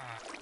Ah!